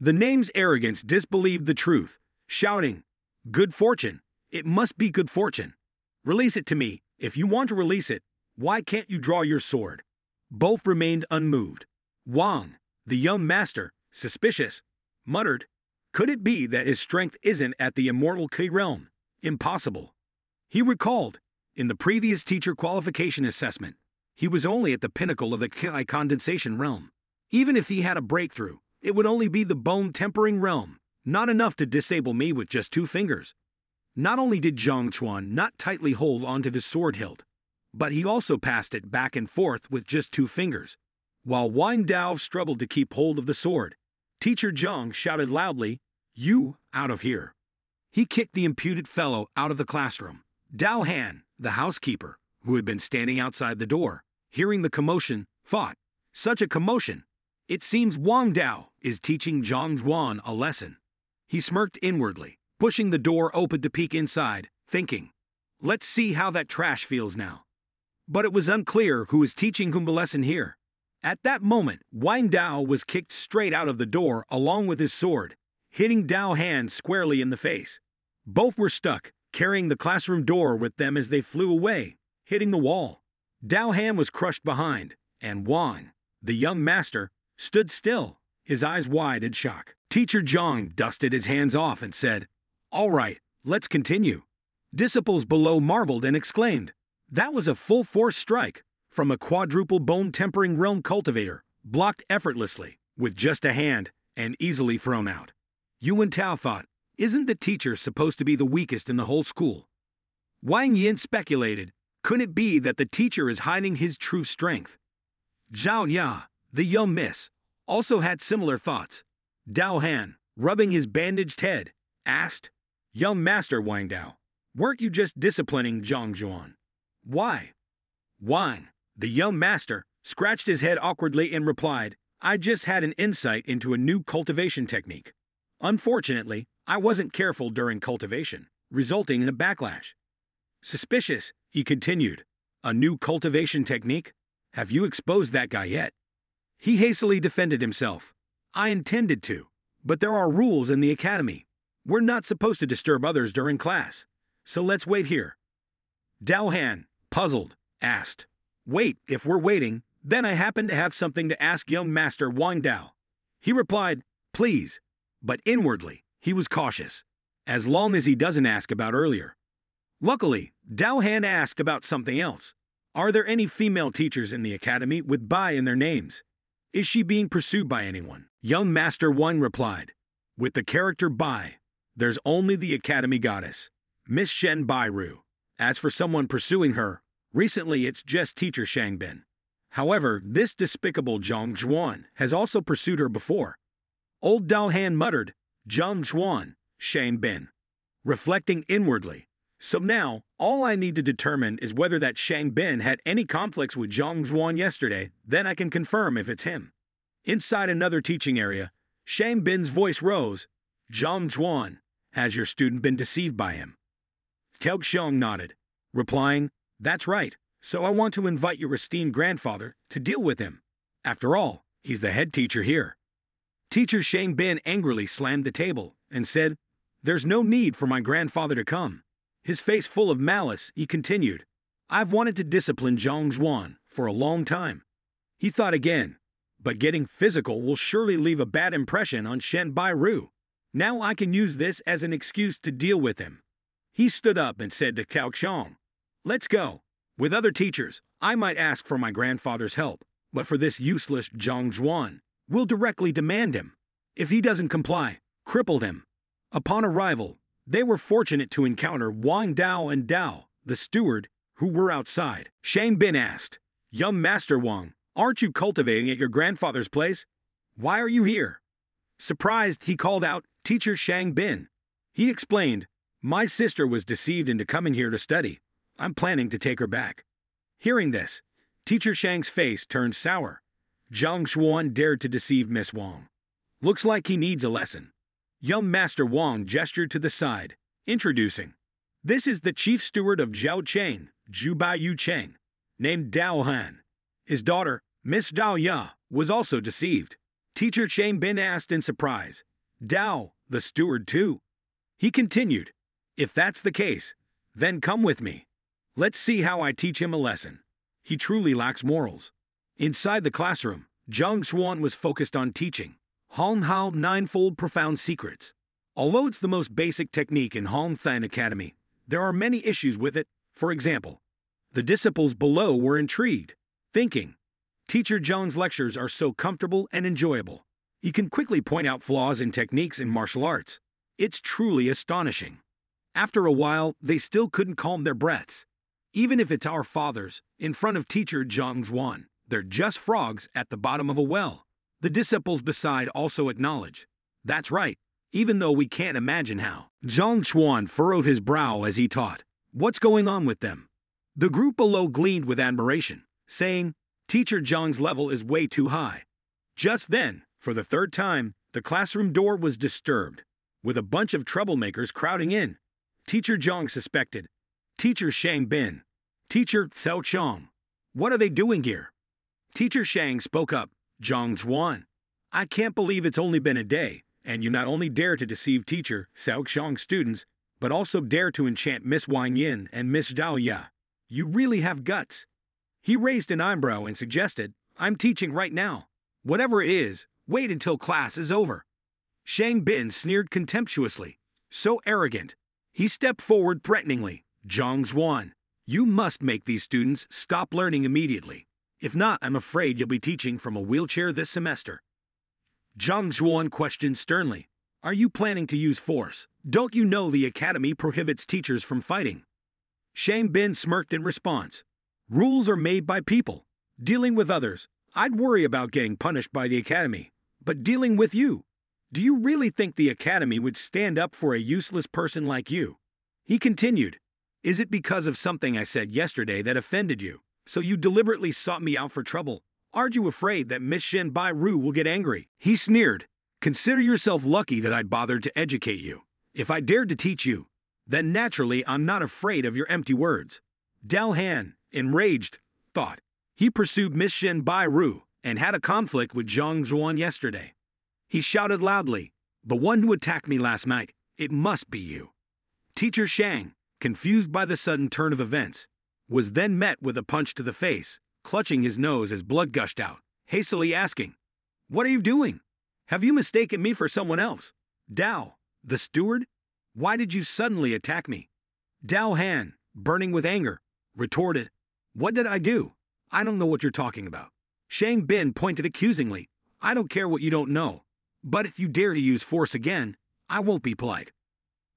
The name's arrogance disbelieved the truth, shouting, Good fortune! It must be good fortune! Release it to me. If you want to release it, why can't you draw your sword? Both remained unmoved. Wang, the young master, suspicious, muttered, Could it be that his strength isn't at the immortal Qi realm? Impossible. He recalled, in the previous teacher qualification assessment, he was only at the pinnacle of the Qi condensation realm. Even if he had a breakthrough, it would only be the bone tempering realm, not enough to disable me with just two fingers. Not only did Zhang Xuan not tightly hold onto the sword hilt, but he also passed it back and forth with just two fingers. While Wang Dao struggled to keep hold of the sword, Teacher Zhang shouted loudly, You, out of here. He kicked the imputed fellow out of the classroom. Dao Han, the housekeeper, who had been standing outside the door, hearing the commotion, thought, Such a commotion! It seems Wang Dao is teaching Zhang Xuan a lesson. He smirked inwardly, pushing the door open to peek inside, thinking, Let's see how that trash feels now. But it was unclear who was teaching whom the lesson here. At that moment, Wang Dao was kicked straight out of the door along with his sword, hitting Dao Han squarely in the face. Both were stuck, carrying the classroom door with them as they flew away, hitting the wall. Dao Han was crushed behind, and Wang, the young master, stood still, his eyes wide in shock. Teacher Zhang dusted his hands off and said, All right, let's continue. Disciples below marveled and exclaimed, That was a full force strike from a quadruple bone tempering realm cultivator, blocked effortlessly, with just a hand, and easily thrown out. Yuan Tao thought, Isn't the teacher supposed to be the weakest in the whole school? Wang Yin speculated, Could it be that the teacher is hiding his true strength? Zhao Ya, the young miss, also had similar thoughts. Dao Han, rubbing his bandaged head, asked, Young Master Wang Dao, weren't you just disciplining Zhang Xuan? Why? Wang, the young master, scratched his head awkwardly and replied, I just had an insight into a new cultivation technique. Unfortunately, I wasn't careful during cultivation, resulting in a backlash. Suspicious, he continued. A new cultivation technique? Have you exposed that guy yet? He hastily defended himself. I intended to, but there are rules in the academy. We're not supposed to disturb others during class, so let's wait here. Dao Han, puzzled, asked, Wait, if we're waiting, then I happen to have something to ask young Master Wang Dao. He replied, Please, but inwardly, he was cautious, as long as he doesn't ask about earlier. Luckily, Dao Han asked about something else. Are there any female teachers in the academy with Bai in their names? Is she being pursued by anyone? Young Master Wang replied, With the character Bai, there's only the academy goddess, Miss Shen Bairu. As for someone pursuing her, recently it's just teacher Shang Bin. However, this despicable Zhang Xuan has also pursued her before. Old Dao Han muttered, Zhang Xuan, Shang Bin, reflecting inwardly. So now, all I need to determine is whether that Shang Bin had any conflicts with Zhang Xuan yesterday, then I can confirm if it's him. Inside another teaching area, Shang Bin's voice rose. Zhang Xuan, has your student been deceived by him? Tel Xiong nodded, replying, That's right, so I want to invite your esteemed grandfather to deal with him. After all, he's the head teacher here. Teacher Shang Bin angrily slammed the table and said, There's no need for my grandfather to come. His face full of malice, he continued, I've wanted to discipline Zhang Xuan for a long time. He thought again, but getting physical will surely leave a bad impression on Shen Bairu. Now I can use this as an excuse to deal with him. He stood up and said to Cao Xiong, Let's go. With other teachers, I might ask for my grandfather's help, but for this useless Zhang Xuan, we'll directly demand him. If he doesn't comply, cripple him. Upon arrival, they were fortunate to encounter Wang Dao and Dao, the steward, who were outside. Shang Bin asked, Young Master Wang, aren't you cultivating at your grandfather's place? Why are you here? Surprised, he called out, Teacher Shang Bin. He explained, My sister was deceived into coming here to study. I'm planning to take her back. Hearing this, Teacher Shang's face turned sour. Zhang Xuan dared to deceive Miss Wang. Looks like he needs a lesson. Young Master Wang gestured to the side, introducing. This is the chief steward of Zhao Cheng, Zhu Bai Yu Cheng, named Dao Han. His daughter, Miss Dao Ya, was also deceived. Teacher Shang Bin asked in surprise. Dao, the steward, too. He continued, If that's the case, then come with me. Let's see how I teach him a lesson. He truly lacks morals. Inside the classroom, Zhang Xuan was focused on teaching Hong Hao Ninefold Profound Secrets. Although it's the most basic technique in Hongtian Academy, there are many issues with it. For example, the disciples below were intrigued, thinking, Teacher Zhang's lectures are so comfortable and enjoyable. He can quickly point out flaws in techniques in martial arts. It's truly astonishing. After a while, they still couldn't calm their breaths. Even if it's our fathers, in front of teacher Zhang Xuan, they're just frogs at the bottom of a well. The disciples beside also acknowledge. That's right, even though we can't imagine how. Zhang Xuan furrowed his brow as he taught. What's going on with them? The group below gleamed with admiration, saying, Teacher Zhang's level is way too high. Just then, for the third time, the classroom door was disturbed, with a bunch of troublemakers crowding in. Teacher Zhang suspected. Teacher Shang Bin. Teacher Xiao Chong. What are they doing here? Teacher Shang spoke up. Zhang Xuan. I can't believe it's only been a day, and you not only dare to deceive teacher Xiao Xiong students, but also dare to enchant Miss Wang Yin and Miss Dao Ya. You really have guts. He raised an eyebrow and suggested, I'm teaching right now. Whatever it is, wait until class is over. Shang Bin sneered contemptuously. So arrogant. He stepped forward threateningly. Zhang Xuan, you must make these students stop learning immediately. If not, I'm afraid you'll be teaching from a wheelchair this semester. Zhang Xuan questioned sternly. Are you planning to use force? Don't you know the academy prohibits teachers from fighting? Shang Bin smirked in response. Rules are made by people. Dealing with others, I'd worry about getting punished by the academy. But dealing with you, do you really think the academy would stand up for a useless person like you? He continued, Is it because of something I said yesterday that offended you? So you deliberately sought me out for trouble. Aren't you afraid that Miss Shen Bai Ru will get angry? He sneered. Consider yourself lucky that I bothered to educate you. If I dared to teach you, then naturally I'm not afraid of your empty words. Dao Han, enraged, thought. He pursued Miss Shen Bai Ru and had a conflict with Zhang Xuan yesterday. He shouted loudly, The one who attacked me last night, it must be you. Teacher Shang, confused by the sudden turn of events, was then met with a punch to the face, clutching his nose as blood gushed out, hastily asking, What are you doing? Have you mistaken me for someone else? Dao, the steward? Why did you suddenly attack me? Dao Han, burning with anger, retorted, What did I do? I don't know what you're talking about. Shang Bin pointed accusingly, I don't care what you don't know. But if you dare to use force again, I won't be polite.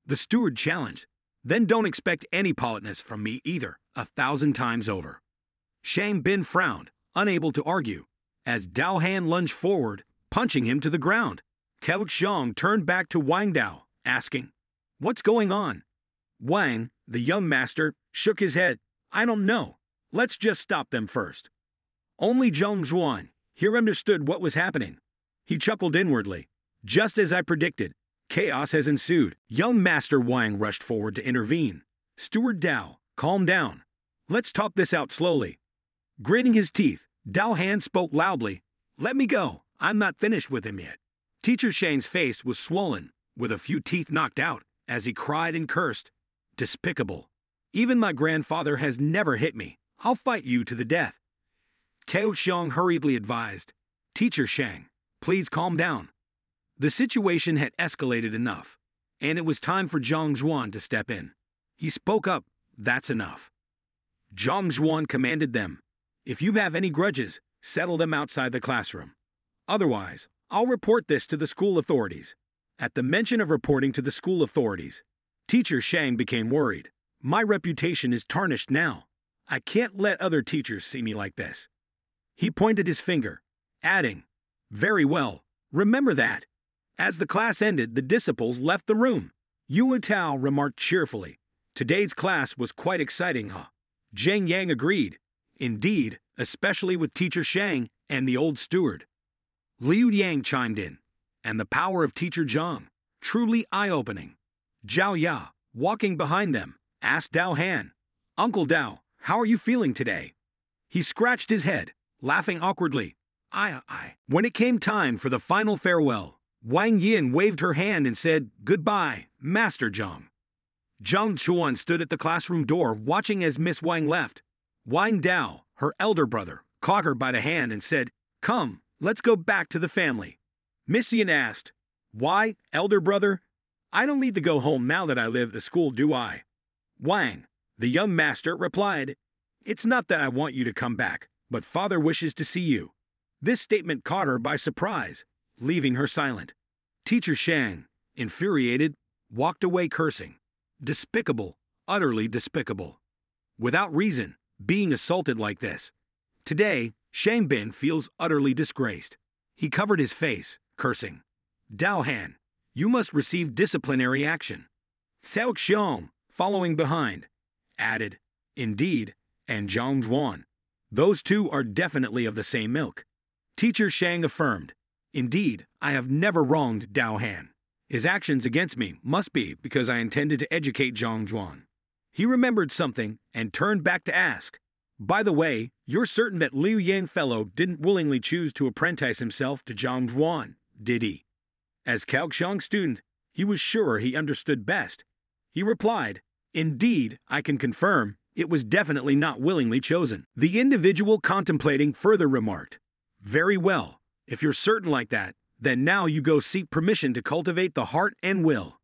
The steward challenged, Then don't expect any politeness from me either a thousand times over. Shang Bin frowned, unable to argue, as Dao Han lunged forward, punching him to the ground. Cao Xiong turned back to Wang Dao, asking, What's going on? Wang, the young master, shook his head. I don't know. Let's just stop them first. Only Zhang Xuan here understood what was happening. He chuckled inwardly. Just as I predicted, chaos has ensued. Young Master Wang rushed forward to intervene. Steward Dao, Calm down. Let's talk this out slowly. Gritting his teeth, Dao Han spoke loudly. Let me go. I'm not finished with him yet. Teacher Shang's face was swollen, with a few teeth knocked out, as he cried and cursed. Despicable. Even my grandfather has never hit me. I'll fight you to the death. Cao Xiong hurriedly advised. Teacher Shang, please calm down. The situation had escalated enough, and it was time for Zhang Xuan to step in. He spoke up, that's enough. Zhang commanded them, If you have any grudges, settle them outside the classroom. Otherwise, I'll report this to the school authorities. At the mention of reporting to the school authorities, teacher Shang became worried. My reputation is tarnished now. I can't let other teachers see me like this. He pointed his finger, adding, Very well, remember that. As the class ended, the disciples left the room. Yu Tao remarked cheerfully, Today's class was quite exciting, huh? Zheng Yang agreed. Indeed, especially with teacher Shang and the old steward. Liu Yang chimed in, and the power of teacher Zhang, truly eye-opening. Zhao Ya, walking behind them, asked Dao Han, Uncle Dao, how are you feeling today? He scratched his head, laughing awkwardly. I, I. When it came time for the final farewell, Wang Yin waved her hand and said, Goodbye, Master Zhang. Zhang Xuan stood at the classroom door watching as Miss Wang left. Wang Dao, her elder brother, caught her by the hand and said, Come, let's go back to the family. Miss Yin asked, Why, elder brother? I don't need to go home now that I live at the school, do I? Wang, the young master, replied, It's not that I want you to come back, but father wishes to see you. This statement caught her by surprise, leaving her silent. Teacher Shang, infuriated, walked away cursing. Despicable, utterly despicable. Without reason, being assaulted like this. Today, Shang Bin feels utterly disgraced. He covered his face, cursing. Dao Han, you must receive disciplinary action. Xiao Xiong, following behind, added, Indeed, and Zhang Xuan. Those two are definitely of the same milk. Teacher Shang affirmed, Indeed, I have never wronged Dao Han. His actions against me must be because I intended to educate Zhang Xuan. He remembered something and turned back to ask, By the way, you're certain that Liu Yang fellow didn't willingly choose to apprentice himself to Zhang Xuan, did he? As Kaoxiang student, he was sure he understood best. He replied, Indeed, I can confirm, it was definitely not willingly chosen. The individual contemplating further remarked, Very well, if you're certain like that, then now you go seek permission to cultivate the heart and will.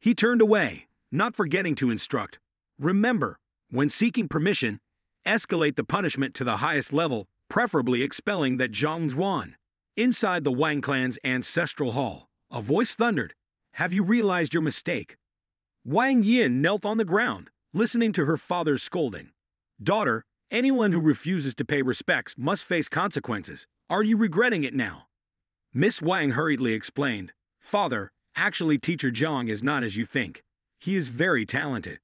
He turned away, not forgetting to instruct. Remember, when seeking permission, escalate the punishment to the highest level, preferably expelling that Zhang. Inside the Wang clan's ancestral hall, a voice thundered, Have you realized your mistake? Wang Yin knelt on the ground, listening to her father's scolding. Daughter, anyone who refuses to pay respects must face consequences. Are you regretting it now? Miss Wang hurriedly explained, Father, actually Teacher Zhang is not as you think. He is very talented.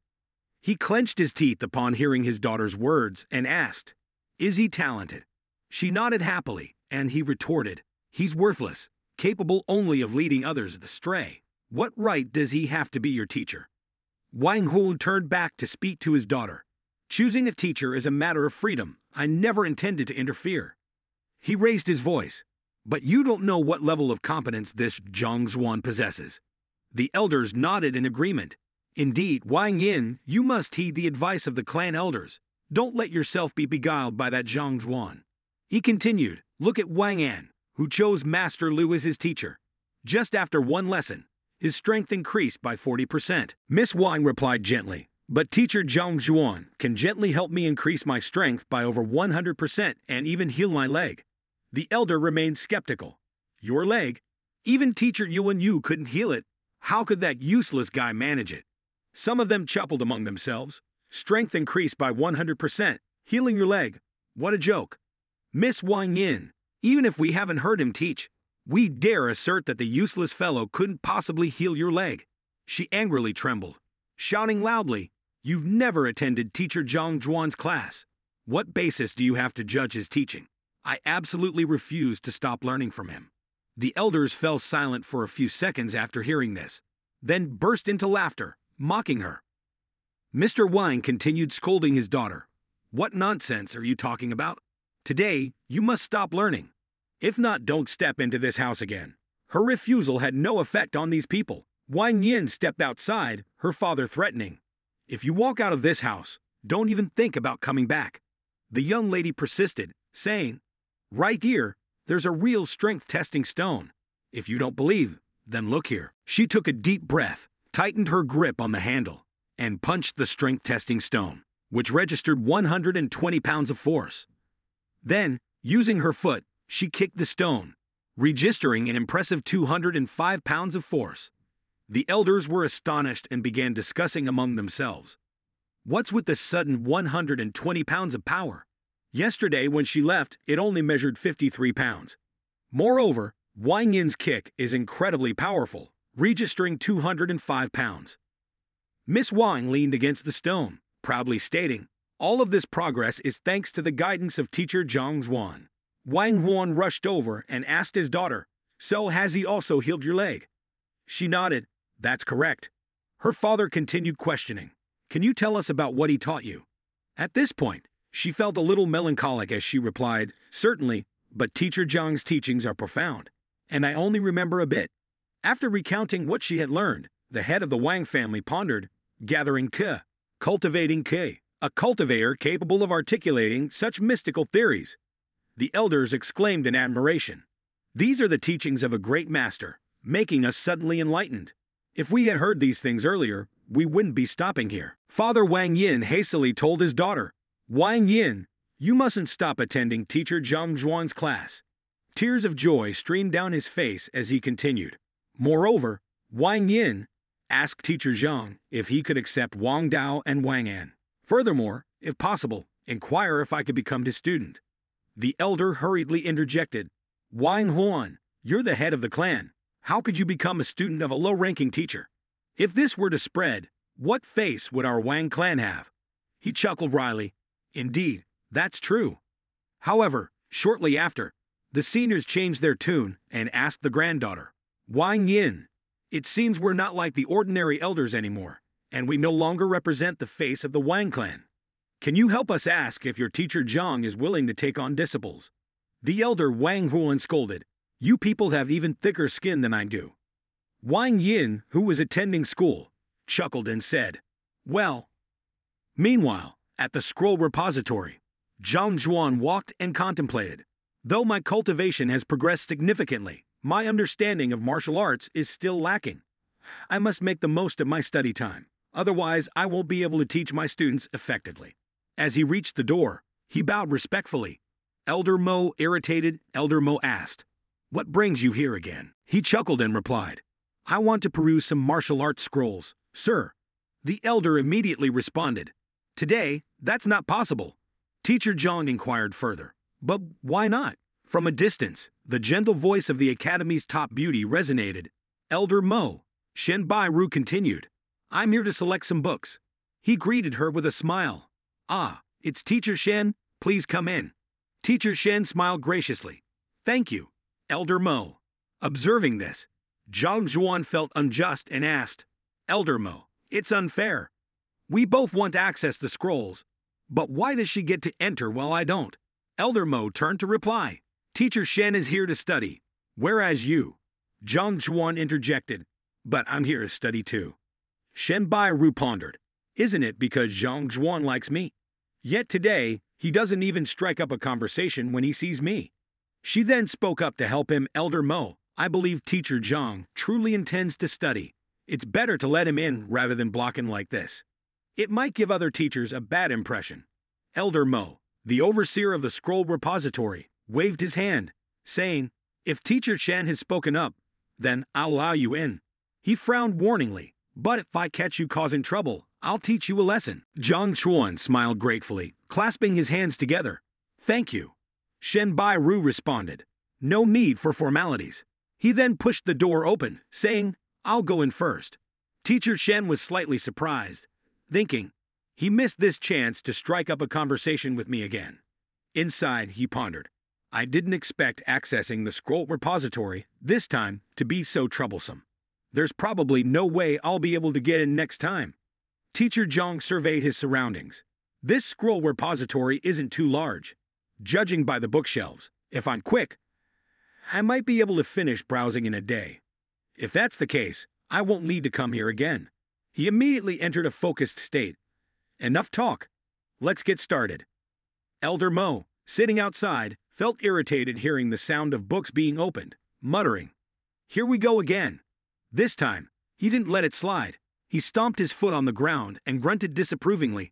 He clenched his teeth upon hearing his daughter's words and asked, Is he talented? She nodded happily, and he retorted, He's worthless, capable only of leading others astray. What right does he have to be your teacher? Wang Huan turned back to speak to his daughter. Choosing a teacher is a matter of freedom. I never intended to interfere. He raised his voice. But you don't know what level of competence this Zhang Xuan possesses. The elders nodded in agreement. Indeed, Wang Yin, you must heed the advice of the clan elders. Don't let yourself be beguiled by that Zhang Xuan. He continued, Look at Wang An, who chose Master Lu as his teacher. Just after one lesson, his strength increased by 40%. Miss Wang replied gently, But teacher Zhang Xuan can gently help me increase my strength by over 100% and even heal my leg. The elder remained skeptical. Your leg? Even teacher Yuan Yu couldn't heal it. How could that useless guy manage it? Some of them chuckled among themselves. Strength increased by 100%. Healing your leg. What a joke. Miss Wang Yin, even if we haven't heard him teach, we dare assert that the useless fellow couldn't possibly heal your leg. She angrily trembled, shouting loudly, You've never attended teacher Zhang Xuan's class. What basis do you have to judge his teaching? I absolutely refused to stop learning from him. The elders fell silent for a few seconds after hearing this, then burst into laughter, mocking her. Mr. Wang continued scolding his daughter. What nonsense are you talking about? Today, you must stop learning. If not, don't step into this house again. Her refusal had no effect on these people. Wang Yin stepped outside, her father threatening. If you walk out of this house, don't even think about coming back. The young lady persisted, saying, Right here, there's a real strength testing stone. If you don't believe, then look here. She took a deep breath, tightened her grip on the handle, and punched the strength testing stone, which registered 120 pounds of force. Then, using her foot, she kicked the stone, registering an impressive 205 pounds of force. The elders were astonished and began discussing among themselves. What's with the sudden 120 pounds of power? Yesterday, when she left, it only measured 53 pounds. Moreover, Wang Yin's kick is incredibly powerful, registering 205 pounds. Miss Wang leaned against the stone, proudly stating, All of this progress is thanks to the guidance of teacher Zhang Xuan. Wang Huan rushed over and asked his daughter, So has he also healed your leg? She nodded, That's correct. Her father continued questioning, Can you tell us about what he taught you? At this point, she felt a little melancholic as she replied, Certainly, but teacher Zhang's teachings are profound, and I only remember a bit. After recounting what she had learned, the head of the Wang family pondered, gathering qi, cultivating qi, a cultivator capable of articulating such mystical theories. The elders exclaimed in admiration. These are the teachings of a great master, making us suddenly enlightened. If we had heard these things earlier, we wouldn't be stopping here. Father Wang Yin hastily told his daughter, Wang Yin, you mustn't stop attending teacher Zhang Xuan's class. Tears of joy streamed down his face as he continued. Moreover, Wang Yin asked teacher Zhang if he could accept Wang Dao and Wang An. Furthermore, if possible, inquire if I could become his student. The elder hurriedly interjected, Wang Huan, you're the head of the clan. How could you become a student of a low ranking teacher? If this were to spread, what face would our Wang clan have? He chuckled wryly. Indeed, that's true. However, shortly after, the seniors changed their tune and asked the granddaughter, Wang Yin, it seems we're not like the ordinary elders anymore, and we no longer represent the face of the Wang clan. Can you help us ask if your teacher Zhang is willing to take on disciples? The elder Wang Huan scolded, You people have even thicker skin than I do. Wang Yin, who was attending school, chuckled and said, Well. Meanwhile, at the scroll repository, Zhang Xuan walked and contemplated. Though my cultivation has progressed significantly, my understanding of martial arts is still lacking. I must make the most of my study time, otherwise, I won't be able to teach my students effectively. As he reached the door, he bowed respectfully. Elder Mo, irritated, Elder Mo asked, What brings you here again? He chuckled and replied, I want to peruse some martial arts scrolls, sir. The elder immediately responded, Today, that's not possible. Teacher Zhang inquired further, But why not? From a distance, the gentle voice of the academy's top beauty resonated. Elder Mo, Shen Bai Ru continued, I'm here to select some books. He greeted her with a smile. Ah, it's Teacher Shen, please come in. Teacher Shen smiled graciously. Thank you, Elder Mo. Observing this, Zhang Xuan felt unjust and asked, Elder Mo, it's unfair. We both want to access the scrolls, but why does she get to enter while I don't? Elder Mo turned to reply, Teacher Shen is here to study, whereas you, Zhang Xuan interjected, but I'm here to study too. Shen Bai Ru pondered, isn't it because Zhang Xuan likes me? Yet today, he doesn't even strike up a conversation when he sees me. She then spoke up to help him, Elder Mo. I believe teacher Zhang truly intends to study. It's better to let him in rather than block him like this. It might give other teachers a bad impression. Elder Mo, the overseer of the scroll repository, waved his hand, saying, If Teacher Shen has spoken up, then I'll allow you in. He frowned warningly, but if I catch you causing trouble, I'll teach you a lesson. Zhang Xuan smiled gratefully, clasping his hands together. Thank you. Shen Bai Ru responded. No need for formalities. He then pushed the door open, saying, I'll go in first. Teacher Shen was slightly surprised, thinking, he missed this chance to strike up a conversation with me again. Inside, he pondered, I didn't expect accessing the scroll repository, this time, to be so troublesome. There's probably no way I'll be able to get in next time. Teacher Zhang surveyed his surroundings. This scroll repository isn't too large. Judging by the bookshelves, if I'm quick, I might be able to finish browsing in a day. If that's the case, I won't need to come here again. He immediately entered a focused state. Enough talk. Let's get started. Elder Mo, sitting outside, felt irritated hearing the sound of books being opened, muttering, Here we go again. This time, he didn't let it slide. He stomped his foot on the ground and grunted disapprovingly.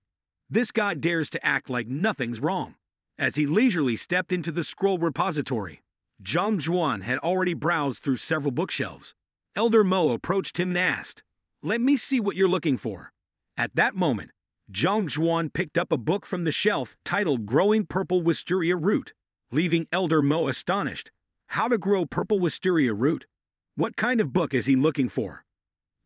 This guy dares to act like nothing's wrong. As he leisurely stepped into the scroll repository, Zhang Xuan had already browsed through several bookshelves. Elder Mo approached him and asked, Let me see what you're looking for. At that moment, Zhang Xuan picked up a book from the shelf titled Growing Purple Wisteria Root, leaving Elder Mo astonished. How to grow purple wisteria root? What kind of book is he looking for?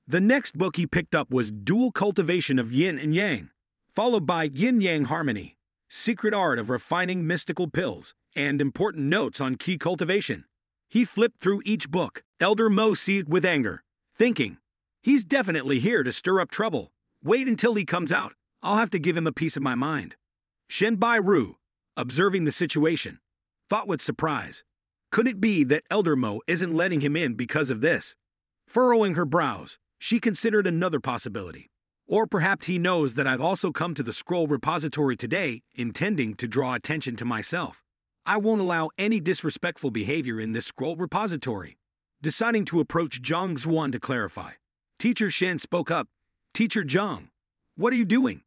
The next book he picked up was Dual Cultivation of Yin and Yang, followed by Yin Yang Harmony, Secret Art of Refining Mystical Pills, and important notes on key cultivation. He flipped through each book, Elder Mo seethed with anger, thinking, He's definitely here to stir up trouble. Wait until he comes out. I'll have to give him a piece of my mind. Shen Bai Ru, observing the situation, thought with surprise. Could it be that Elder Mo isn't letting him in because of this? Furrowing her brows, she considered another possibility. Or perhaps he knows that I've also come to the scroll repository today intending to draw attention to myself. I won't allow any disrespectful behavior in this scroll repository. Deciding to approach Zhang Xuan to clarify, Teacher Shen spoke up. Teacher Zhang, what are you doing?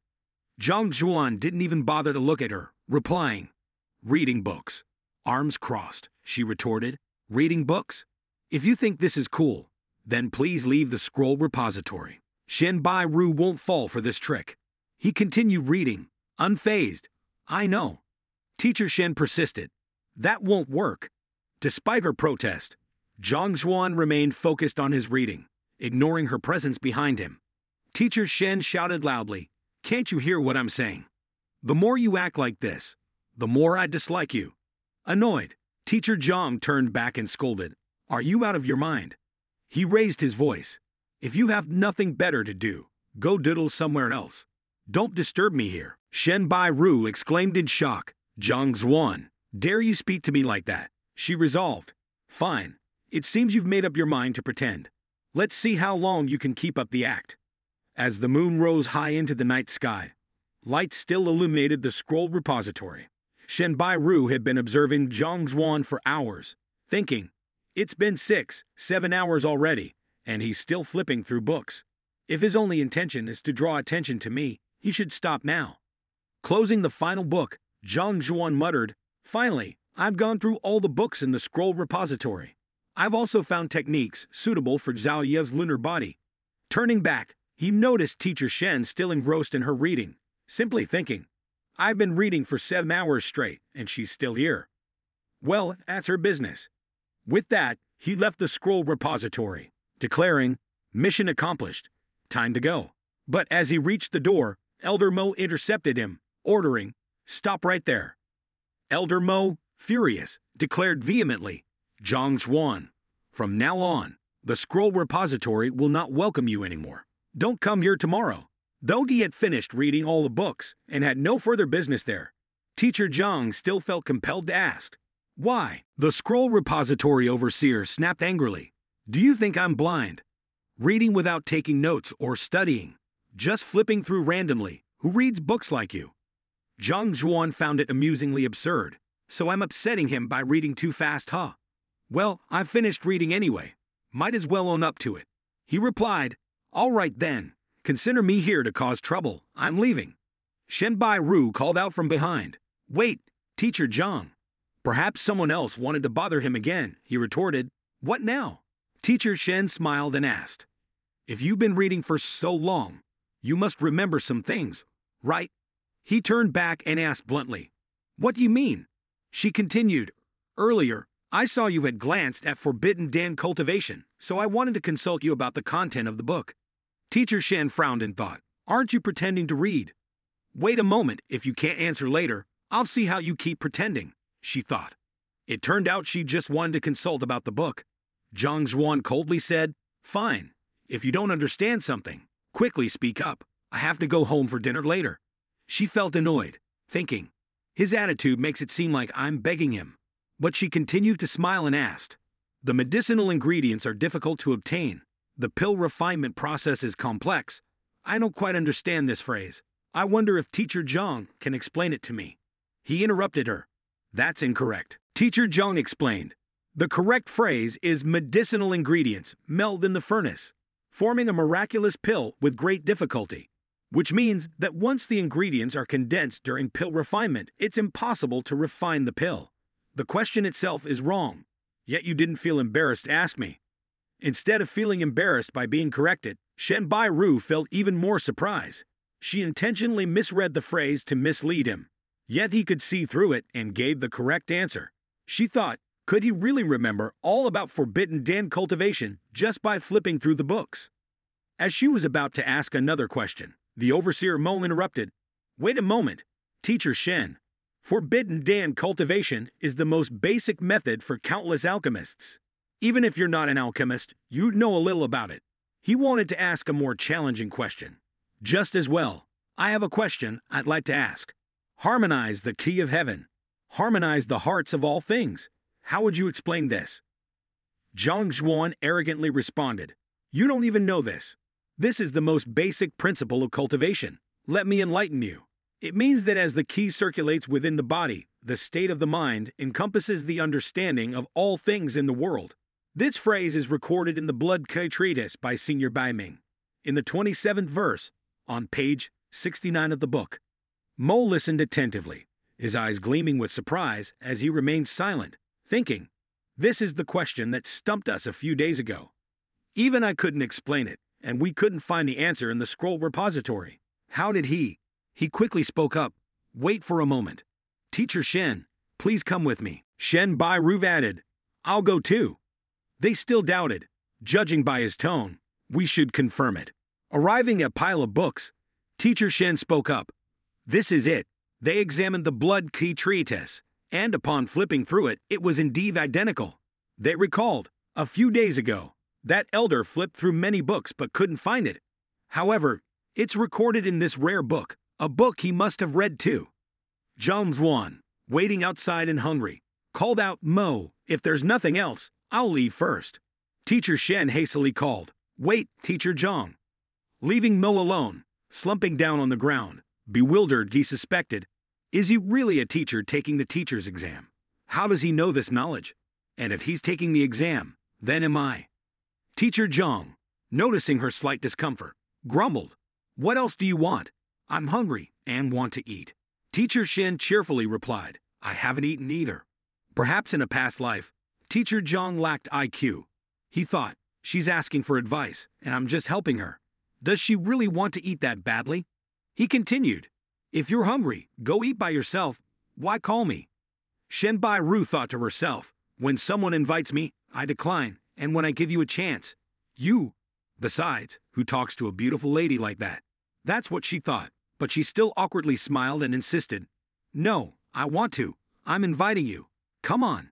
Zhang Xuan didn't even bother to look at her, replying, Reading books. Arms crossed, she retorted. Reading books? If you think this is cool, then please leave the scroll repository. Shen Bai Ru won't fall for this trick. He continued reading, unfazed. I know. Teacher Shen persisted. That won't work. Despite her protest, Zhang Xuan remained focused on his reading, ignoring her presence behind him. Teacher Shen shouted loudly, Can't you hear what I'm saying? The more you act like this, the more I dislike you. Annoyed, Teacher Zhang turned back and scolded, Are you out of your mind? He raised his voice. If you have nothing better to do, go diddle somewhere else. Don't disturb me here. Shen Bai Ru exclaimed in shock. Zhang Xuan, dare you speak to me like that? She resolved. Fine. It seems you've made up your mind to pretend. Let's see how long you can keep up the act. As the moon rose high into the night sky, light still illuminated the scroll repository. Shen Bai Ru had been observing Zhang Xuan for hours, thinking, It's been six, seven hours already, and he's still flipping through books. If his only intention is to draw attention to me, he should stop now. Closing the final book, Zhang Xuan muttered, Finally, I've gone through all the books in the scroll repository. I've also found techniques suitable for Zhao Ye's lunar body. Turning back, he noticed Teacher Shen still engrossed in her reading, simply thinking, I've been reading for seven hours straight, and she's still here. Well, that's her business. With that, he left the scroll repository, declaring, Mission accomplished. Time to go. But as he reached the door, Elder Mo intercepted him, ordering, Stop right there. Elder Mo, furious, declared vehemently, Zhang Xuan, from now on, the scroll repository will not welcome you anymore. Don't come here tomorrow. Though he had finished reading all the books and had no further business there, Teacher Zhang still felt compelled to ask, Why? The scroll repository overseer snapped angrily. Do you think I'm blind? Reading without taking notes or studying, just flipping through randomly. Who reads books like you? Zhang Xuan found it amusingly absurd, so I'm upsetting him by reading too fast, huh? Well, I've finished reading anyway. Might as well own up to it. He replied, All right then, consider me here to cause trouble. I'm leaving. Shen Bai Ru called out from behind, Wait, Teacher Zhang. Perhaps someone else wanted to bother him again, he retorted. What now? Teacher Shen smiled and asked, If you've been reading for so long, you must remember some things, right? He turned back and asked bluntly, What do you mean? She continued, Earlier, I saw you had glanced at Forbidden Dan cultivation, so I wanted to consult you about the content of the book. Teacher Shen frowned and thought, Aren't you pretending to read? Wait a moment, if you can't answer later, I'll see how you keep pretending, she thought. It turned out she just wanted to consult about the book. Zhang Xuan coldly said, Fine. If you don't understand something, quickly speak up. I have to go home for dinner later. She felt annoyed, thinking, His attitude makes it seem like I'm begging him. But she continued to smile and asked, The medicinal ingredients are difficult to obtain. The pill refinement process is complex. I don't quite understand this phrase. I wonder if Teacher Zhang can explain it to me. He interrupted her. That's incorrect. Teacher Zhang explained. The correct phrase is medicinal ingredients meld in the furnace, forming a miraculous pill with great difficulty, which means that once the ingredients are condensed during pill refinement, it's impossible to refine the pill. The question itself is wrong, yet you didn't feel embarrassed to ask me. Instead of feeling embarrassed by being corrected, Shen Bai Ru felt even more surprise. She intentionally misread the phrase to mislead him, yet he could see through it and gave the correct answer. She thought, could he really remember all about Forbidden Dan cultivation just by flipping through the books? As she was about to ask another question, the overseer Mo interrupted. Wait a moment, Teacher Shen. Forbidden Dan cultivation is the most basic method for countless alchemists. Even if you're not an alchemist, you know a little about it. He wanted to ask a more challenging question. Just as well, I have a question I'd like to ask. Harmonize the qi of heaven. harmonize the hearts of all things. How would you explain this? Zhang Xuan arrogantly responded, You don't even know this. This is the most basic principle of cultivation. Let me enlighten you. It means that as the qi circulates within the body, the state of the mind encompasses the understanding of all things in the world. This phrase is recorded in the Blood Qi treatise by Senior Baiming, in the 27th verse, on page 69 of the book. Mo listened attentively, his eyes gleaming with surprise as he remained silent, thinking, This is the question that stumped us a few days ago. Even I couldn't explain it, and we couldn't find the answer in the scroll repository. How did he? He quickly spoke up. Wait for a moment. Teacher Shen, please come with me. Shen Bai Ru added, I'll go too. They still doubted. Judging by his tone, we should confirm it. Arriving at pile of books, Teacher Shen spoke up. This is it. They examined the blood qi treatise, and upon flipping through it, it was indeed identical. They recalled, a few days ago, that elder flipped through many books but couldn't find it. However, it's recorded in this rare book, a book he must have read too. Zhang Xuan, waiting outside and hungry, called out, Mo, if there's nothing else, I'll leave first. Teacher Shen hastily called, Wait, Teacher Zhang. Leaving Mo alone, slumping down on the ground, bewildered, he suspected, is he really a teacher taking the teacher's exam? How does he know this knowledge? And if he's taking the exam, then am I. Teacher Zhang, noticing her slight discomfort, grumbled, What else do you want? I'm hungry and want to eat. Teacher Shen cheerfully replied, I haven't eaten either. Perhaps in a past life, Teacher Zhang lacked IQ. He thought, she's asking for advice, and I'm just helping her. Does she really want to eat that badly? He continued, If you're hungry, go eat by yourself. Why call me? Shen Bai Ru thought to herself, When someone invites me, I decline, and when I give you a chance, you, besides, who talks to a beautiful lady like that? That's what she thought, but she still awkwardly smiled and insisted, No, I want to. I'm inviting you. Come on.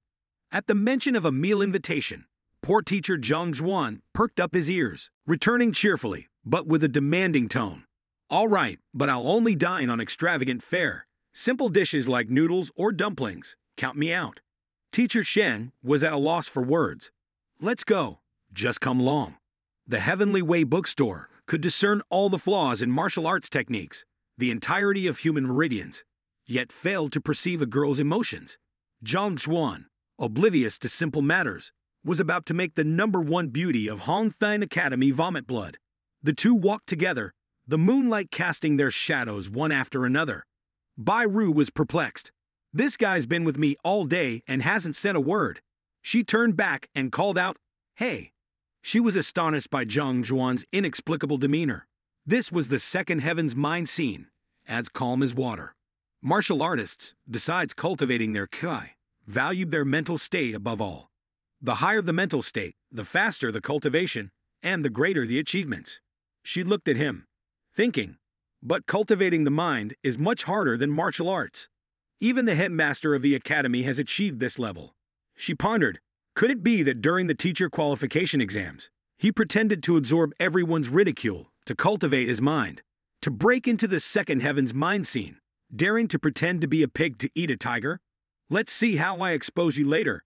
At the mention of a meal invitation, poor teacher Zhang Xuan perked up his ears, returning cheerfully, but with a demanding tone. All right, but I'll only dine on extravagant fare. Simple dishes like noodles or dumplings. Count me out. Teacher Shen was at a loss for words. Let's go. Just come along. The Heavenly Way bookstore could discern all the flaws in martial arts techniques, the entirety of human meridians, yet failed to perceive a girl's emotions. Zhang Xuan, oblivious to simple matters, was about to make the number one beauty of Hong Academy vomit blood. The two walked together, the moonlight casting their shadows one after another. Bai Ru was perplexed. This guy's been with me all day and hasn't said a word. She turned back and called out, Hey! She was astonished by Zhang Xuan's inexplicable demeanor. This was the second heaven's mind scene, as calm as water. Martial artists, besides cultivating their qi, valued their mental state above all. The higher the mental state, the faster the cultivation, and the greater the achievements. She looked at him, thinking, but cultivating the mind is much harder than martial arts. Even the headmaster of the academy has achieved this level. She pondered, could it be that during the teacher qualification exams, he pretended to absorb everyone's ridicule to cultivate his mind, to break into the second heaven's mind scene, daring to pretend to be a pig to eat a tiger? Let's see how I expose you later.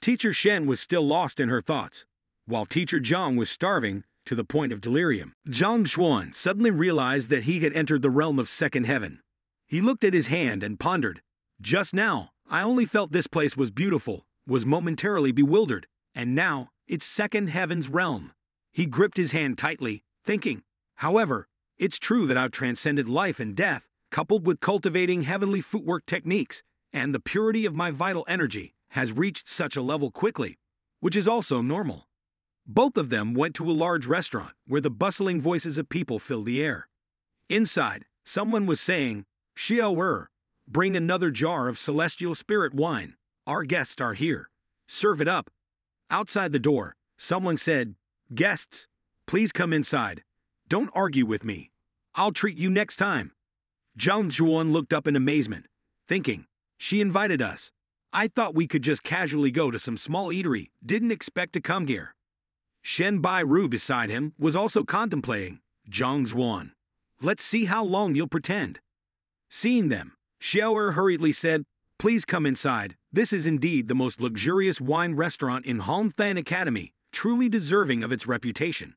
Teacher Shen was still lost in her thoughts, while Teacher Zhang was starving to the point of delirium. Zhang Xuan suddenly realized that he had entered the realm of second heaven. He looked at his hand and pondered. Just now, I only felt this place was beautiful, was momentarily bewildered, and now it's second heaven's realm. He gripped his hand tightly, thinking, however, it's true that I've transcended life and death, coupled with cultivating heavenly footwork techniques, and the purity of my vital energy has reached such a level quickly, which is also normal. Both of them went to a large restaurant where the bustling voices of people filled the air. Inside, someone was saying, Xiao Er, bring another jar of celestial spirit wine. Our guests are here. Serve it up. Outside the door, someone said, Guests, please come inside. Don't argue with me. I'll treat you next time. Zhang Xuan looked up in amazement, thinking, She invited us. I thought we could just casually go to some small eatery, didn't expect to come here. Shen Bai Ru beside him was also contemplating, Zhang Xuan. Let's see how long you'll pretend. Seeing them, Xiao Er hurriedly said, Please come inside. This is indeed the most luxurious wine restaurant in Than Academy, truly deserving of its reputation.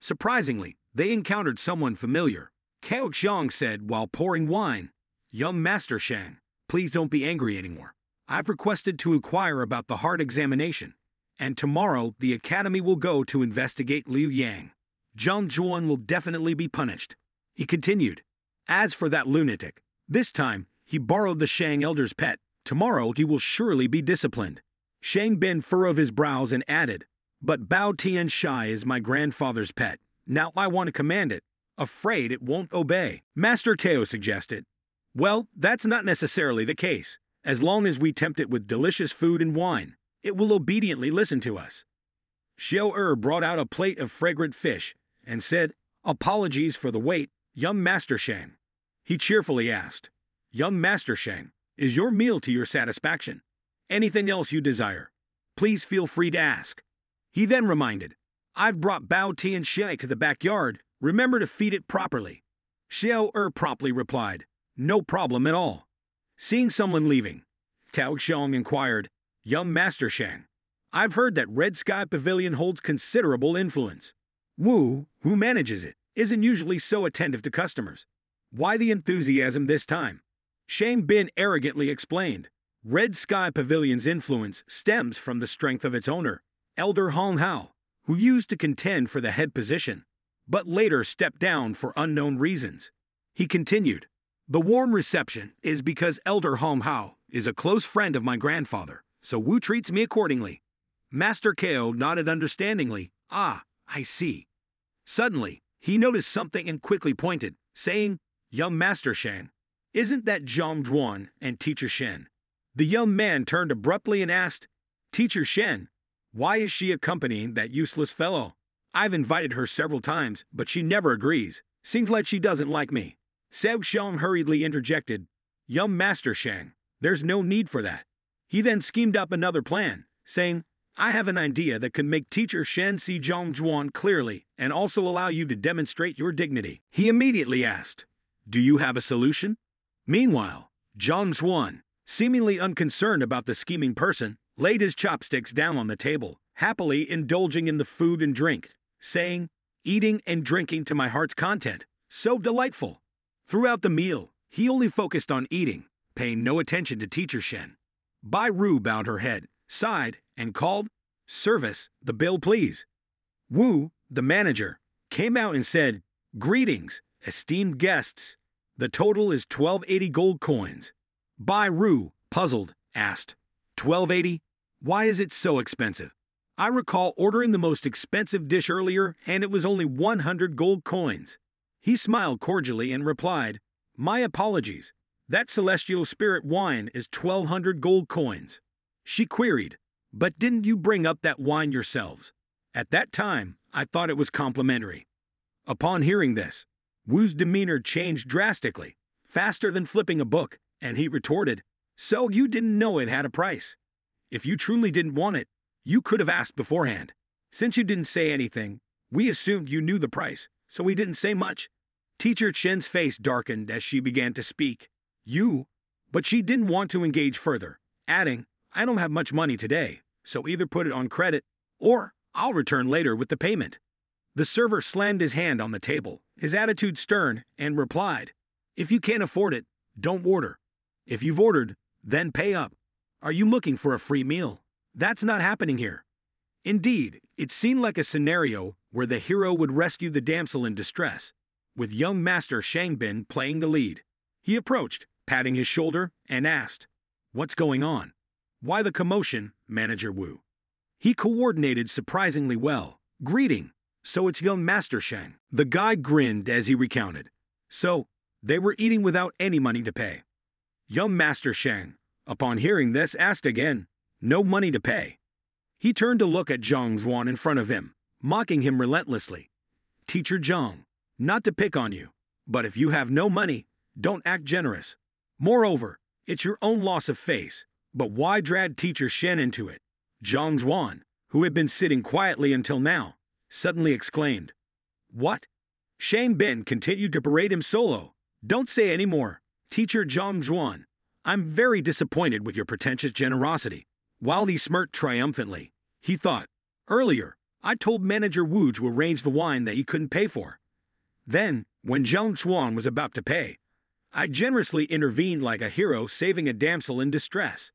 Surprisingly, they encountered someone familiar. Cao Xiong said while pouring wine, Young Master Shang, please don't be angry anymore. I've requested to inquire about the heart examination, and tomorrow the Academy will go to investigate Liu Yang. Zhang Xuan will definitely be punished. He continued, As for that lunatic, this time he borrowed the Shang elder's pet. Tomorrow he will surely be disciplined. Shang Bin furrowed his brows and added, But Bao Tianxi is my grandfather's pet. Now I want to command it. Afraid it won't obey. Master Teo suggested. Well, that's not necessarily the case. As long as we tempt it with delicious food and wine, it will obediently listen to us. Xiao Er brought out a plate of fragrant fish and said, Apologies for the wait, young Master Shang. He cheerfully asked, Young Master Shang, is your meal to your satisfaction? Anything else you desire? Please feel free to ask. He then reminded, I've brought Bao Tianxi to the backyard. Remember to feed it properly. Xiao Er promptly replied, No problem at all. Seeing someone leaving, Cao Xiong inquired, Young Master Shang, I've heard that Red Sky Pavilion holds considerable influence. Wu, who manages it, isn't usually so attentive to customers. Why the enthusiasm this time? Shang Bin arrogantly explained. Red Sky Pavilion's influence stems from the strength of its owner, Elder Hong Hao, who used to contend for the head position, but later stepped down for unknown reasons. He continued, The warm reception is because Elder Hong Hao is a close friend of my grandfather, so Wu treats me accordingly. Master Cao nodded understandingly. Ah, I see. Suddenly, he noticed something and quickly pointed, saying, Young Master Shang, isn't that Zhang Xuan and Teacher Shen? The young man turned abruptly and asked, Teacher Shen, why is she accompanying that useless fellow? I've invited her several times, but she never agrees. Seems like she doesn't like me. Cao Xiong hurriedly interjected, Young Master Shang, there's no need for that. He then schemed up another plan, saying, I have an idea that could make teacher Shen see Zhang Xuan clearly and also allow you to demonstrate your dignity. He immediately asked, Do you have a solution? Meanwhile, Zhang Xuan, seemingly unconcerned about the scheming person, laid his chopsticks down on the table, happily indulging in the food and drink, saying, Eating and drinking to my heart's content, so delightful. Throughout the meal, he only focused on eating, paying no attention to teacher Shen. Bai Ru bowed her head, sighed, and called, Service, the bill please. Wu, the manager, came out and said, Greetings, esteemed guests. The total is 1280 gold coins. Bai Ru, puzzled, asked, 1280? Why is it so expensive? I recall ordering the most expensive dish earlier and it was only 100 gold coins. He smiled cordially and replied, My apologies. That celestial spirit wine is 1200 gold coins. She queried, But didn't you bring up that wine yourselves? At that time, I thought it was complimentary. Upon hearing this, Wu's demeanor changed drastically, faster than flipping a book, and he retorted, So you didn't know it had a price. If you truly didn't want it, you could have asked beforehand. Since you didn't say anything, we assumed you knew the price, so we didn't say much. Teacher Shen's face darkened as she began to speak. You? But she didn't want to engage further, adding, I don't have much money today, so either put it on credit or I'll return later with the payment. The server slammed his hand on the table, his attitude stern, and replied, If you can't afford it, don't order. If you've ordered, then pay up. Are you looking for a free meal? That's not happening here. Indeed, it seemed like a scenario where the hero would rescue the damsel in distress, with young Master Shang Bin playing the lead. He approached, patting his shoulder, and asked, What's going on? Why the commotion, Manager Wu? He coordinated surprisingly well, greeting, So it's young Master Shang. The guy grinned as he recounted. So, they were eating without any money to pay. Young Master Shang, upon hearing this, asked again, No money to pay. He turned to look at Zhang Xuan in front of him, mocking him relentlessly. Teacher Zhang, not to pick on you, but if you have no money, don't act generous. Moreover, it's your own loss of face, but why drag teacher Shen into it? Zhang Xuan, who had been sitting quietly until now, suddenly exclaimed, What? Shang Bin continued to berate him solo. Don't say any more. Teacher Zhang Xuan, I'm very disappointed with your pretentious generosity. While he smirked triumphantly, he thought, Earlier, I told manager Wu to arrange the wine that he couldn't pay for. Then, when Zhang Xuan was about to pay, I generously intervened like a hero saving a damsel in distress.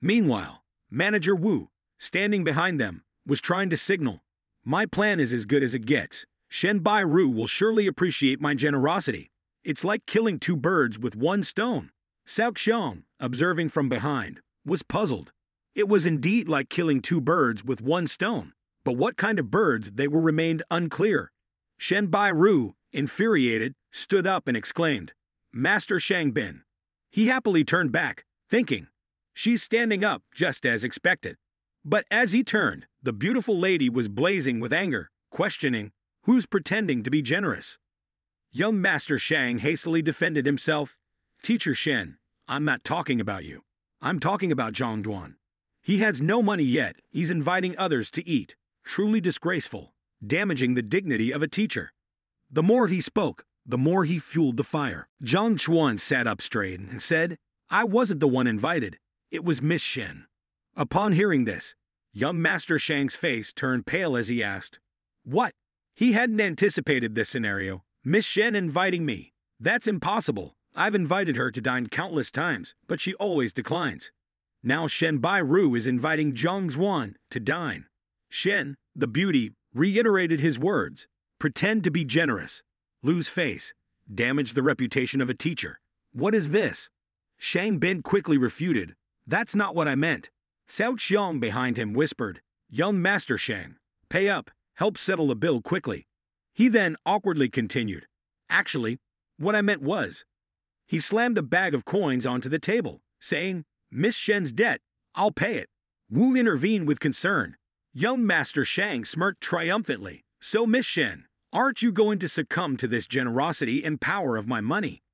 Meanwhile, manager Wu, standing behind them, was trying to signal, My plan is as good as it gets. Shen Bai Ru will surely appreciate my generosity. It's like killing two birds with one stone. Xiong, observing from behind, was puzzled. It was indeed like killing two birds with one stone, but what kind of birds they were remained unclear. Shen Bai Ru, infuriated, stood up and exclaimed, Master Shang Bin. He happily turned back, thinking, She's standing up just as expected. But as he turned, the beautiful lady was blazing with anger, questioning, Who's pretending to be generous? Young Master Shang hastily defended himself. Teacher Shen, I'm not talking about you. I'm talking about Zhang Xuan. He has no money yet. He's inviting others to eat. Truly disgraceful, damaging the dignity of a teacher. The more he spoke, the more he fueled the fire. Zhang Xuan sat up straight and said, I wasn't the one invited. It was Miss Shen. Upon hearing this, young Master Shang's face turned pale as he asked, What? He hadn't anticipated this scenario. Miss Shen inviting me. That's impossible. I've invited her to dine countless times, but she always declines. Now Shen Bai Ru is inviting Zhang Xuan to dine. Shen, the beauty, reiterated his words pretend to be generous, lose face, damage the reputation of a teacher. What is this? Shang Bin quickly refuted. That's not what I meant. Cao Xiong behind him whispered, Young Master Shang, pay up, help settle the bill quickly. He then awkwardly continued, Actually, what I meant was. He slammed a bag of coins onto the table, saying, Miss Shen's debt, I'll pay it. Wu intervened with concern. Young Master Shang smirked triumphantly. So, Miss Shen, aren't you going to succumb to this generosity and power of my money?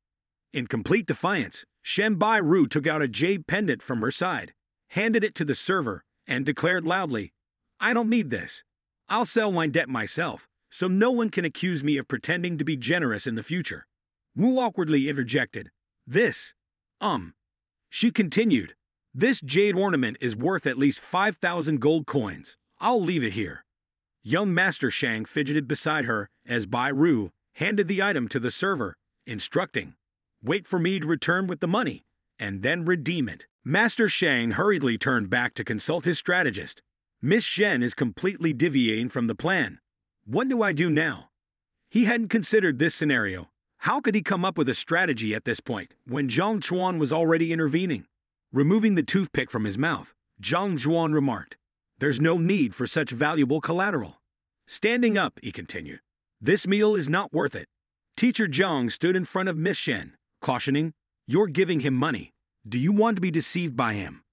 In complete defiance, Shen Bai Ru took out a jade pendant from her side, handed it to the server, and declared loudly, I don't need this. I'll sell my debt myself, so no one can accuse me of pretending to be generous in the future. Wu awkwardly interjected, This, um, she continued, This jade ornament is worth at least 5,000 gold coins. I'll leave it here. Young Master Shang fidgeted beside her as Bai Ru handed the item to the server, instructing, Wait for me to return with the money, and then redeem it. Master Shang hurriedly turned back to consult his strategist. Miss Shen is completely deviating from the plan. What do I do now? He hadn't considered this scenario, how could he come up with a strategy at this point when Zhang Xuan was already intervening? Removing the toothpick from his mouth, Zhang Xuan remarked, There's no need for such valuable collateral. Standing up, he continued, This meal is not worth it. Teacher Zhang stood in front of Miss Shen, cautioning, You're giving him money. Do you want to be deceived by him?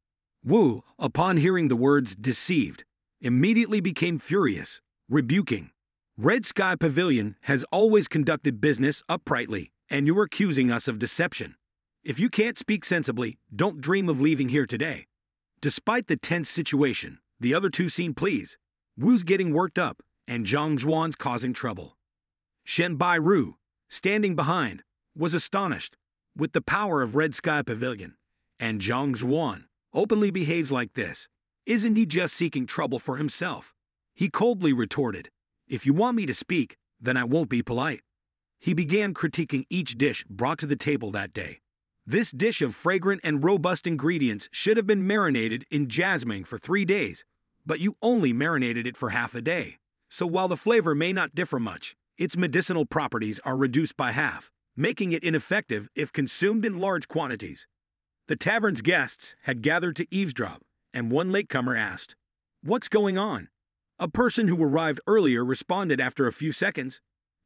Wu, upon hearing the words deceived, immediately became furious, rebuking, Red Sky Pavilion has always conducted business uprightly, and you're accusing us of deception. If you can't speak sensibly, don't dream of leaving here today. Despite the tense situation, the other two seem pleased. Wu's getting worked up, and Zhang Xuan's causing trouble. Shen Bai Ru, standing behind, was astonished with the power of Red Sky Pavilion. And Zhang Xuan openly behaves like this. Isn't he just seeking trouble for himself? He coldly retorted, if you want me to speak, then I won't be polite. He began critiquing each dish brought to the table that day. This dish of fragrant and robust ingredients should have been marinated in jasmine for three days, but you only marinated it for half a day. So while the flavor may not differ much, its medicinal properties are reduced by half, making it ineffective if consumed in large quantities. The tavern's guests had gathered to eavesdrop, and one latecomer asked, What's going on? A person who arrived earlier responded after a few seconds,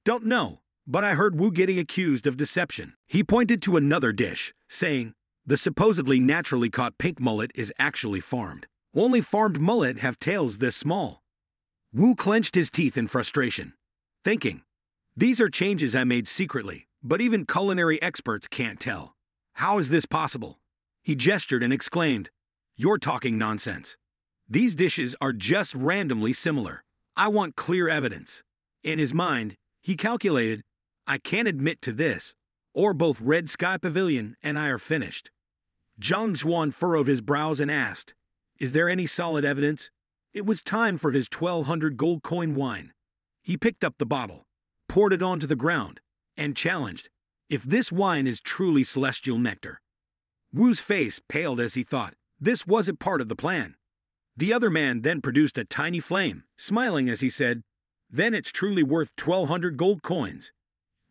Don't know, but I heard Wu getting accused of deception. He pointed to another dish, saying, The supposedly naturally caught pink mullet is actually farmed. Only farmed mullet have tails this small. Wu clenched his teeth in frustration, thinking, These are changes I made secretly, but even culinary experts can't tell. How is this possible? He gestured and exclaimed, You're talking nonsense. These dishes are just randomly similar. I want clear evidence. In his mind, he calculated, I can't admit to this, or both Red Sky Pavilion and I are finished. Zhang Xuan furrowed his brows and asked, Is there any solid evidence? It was time for his 1200 gold coin wine. He picked up the bottle, poured it onto the ground, and challenged, If this wine is truly celestial nectar. Wu's face paled as he thought, this wasn't part of the plan. The other man then produced a tiny flame, smiling as he said, Then it's truly worth 1200 gold coins.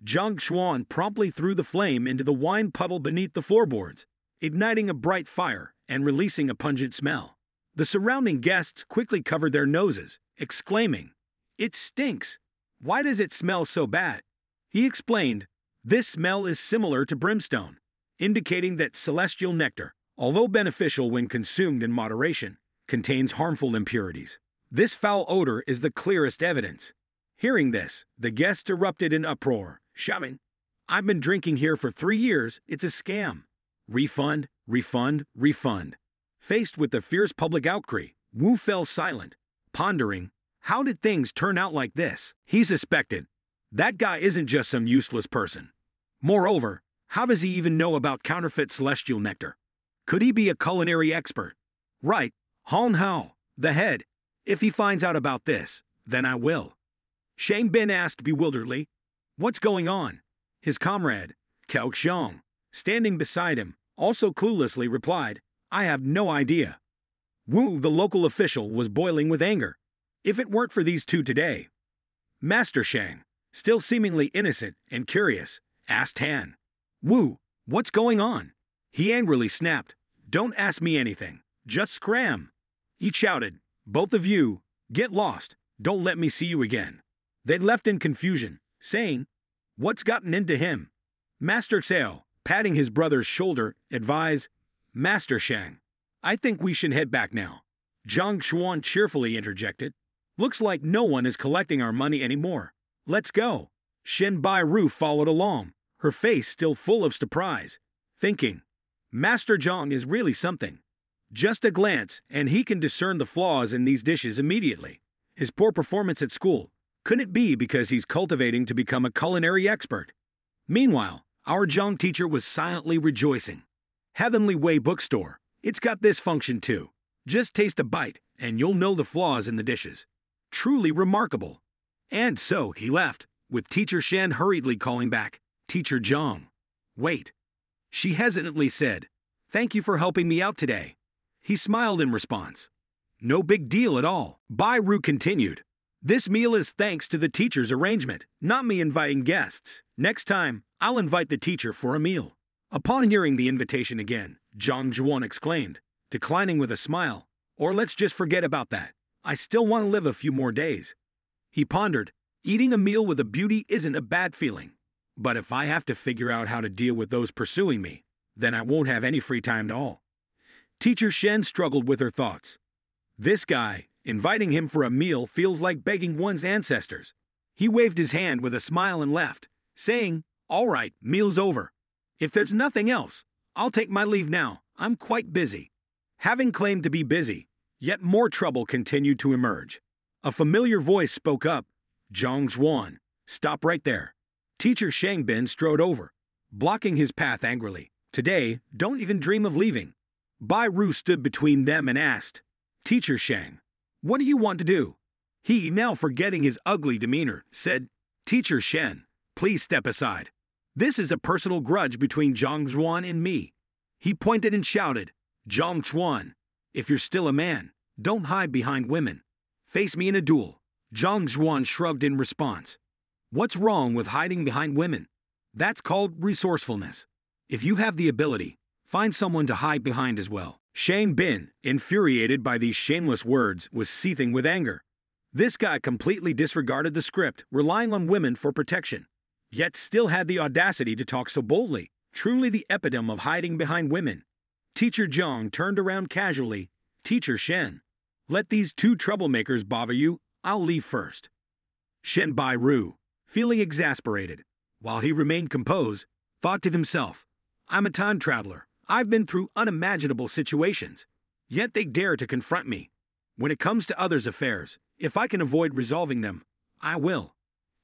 Zhang Xuan promptly threw the flame into the wine puddle beneath the floorboards, igniting a bright fire and releasing a pungent smell. The surrounding guests quickly covered their noses, exclaiming, It stinks! Why does it smell so bad? He explained, This smell is similar to brimstone, indicating that celestial nectar, although beneficial when consumed in moderation, contains harmful impurities. This foul odor is the clearest evidence. Hearing this, the guests erupted in uproar, shouting, I've been drinking here for three years, it's a scam. Refund, refund, refund. Faced with the fierce public outcry, Wu fell silent, pondering, how did things turn out like this? He suspected, that guy isn't just some useless person. Moreover, how does he even know about counterfeit celestial nectar? Could he be a culinary expert? Right, Hong Hao, the head. If he finds out about this, then I will. Shang Bin asked bewilderedly, What's going on? His comrade, Cao Xiong, standing beside him, also cluelessly replied, I have no idea. Wu, the local official, was boiling with anger. If it weren't for these two today. Master Shang, still seemingly innocent and curious, asked Han, Wu, what's going on? He angrily snapped, Don't ask me anything, just scram. He shouted, Both of you, get lost, don't let me see you again. They left in confusion, saying, What's gotten into him? Master Xiao, patting his brother's shoulder, advised, Master Shang, I think we should head back now. Zhang Xuan cheerfully interjected, Looks like no one is collecting our money anymore. Let's go. Shen Bai Ru followed along, her face still full of surprise, thinking, Master Zhang is really something. Just a glance, and he can discern the flaws in these dishes immediately. His poor performance at school couldn't it be because he's cultivating to become a culinary expert? Meanwhile, our Zhang teacher was silently rejoicing. Heavenly Way Bookstore, it's got this function too. Just taste a bite, and you'll know the flaws in the dishes. Truly remarkable. And so he left, with Teacher Shen hurriedly calling back, Teacher Zhang. Wait. She hesitantly said, Thank you for helping me out today. He smiled in response. No big deal at all. Bai Ru continued, this meal is thanks to the teacher's arrangement, not me inviting guests. Next time, I'll invite the teacher for a meal. Upon hearing the invitation again, Zhang Xuan exclaimed, declining with a smile, Or let's just forget about that. I still want to live a few more days. He pondered, eating a meal with a beauty isn't a bad feeling. But if I have to figure out how to deal with those pursuing me, then I won't have any free time at all. Teacher Shen struggled with her thoughts. This guy, Inviting him for a meal feels like begging one's ancestors. He waved his hand with a smile and left, saying, All right, meal's over. If there's nothing else, I'll take my leave now. I'm quite busy. Having claimed to be busy, yet more trouble continued to emerge. A familiar voice spoke up Zhang Xuan, stop right there. Teacher Shang Bin strode over, blocking his path angrily. Today, don't even dream of leaving. Bai Ru stood between them and asked, Teacher Shang, what do you want to do? He, now forgetting his ugly demeanor, said, Teacher Shen, please step aside. This is a personal grudge between Zhang Xuan and me. He pointed and shouted, Zhang Xuan, if you're still a man, don't hide behind women. Face me in a duel. Zhang Xuan shrugged in response. What's wrong with hiding behind women? That's called resourcefulness. If you have the ability, find someone to hide behind as well. Shang Bin, infuriated by these shameless words, was seething with anger. This guy completely disregarded the script, relying on women for protection, yet still had the audacity to talk so boldly, truly the epitome of hiding behind women. Teacher Zhang turned around casually. Teacher Shen, let these two troublemakers bother you, I'll leave first. Shen Bai Ru, feeling exasperated, while he remained composed, thought to himself, I'm a time traveler. I've been through unimaginable situations, yet they dare to confront me. When it comes to others' affairs, if I can avoid resolving them, I will.